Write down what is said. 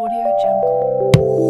Audio Jungle.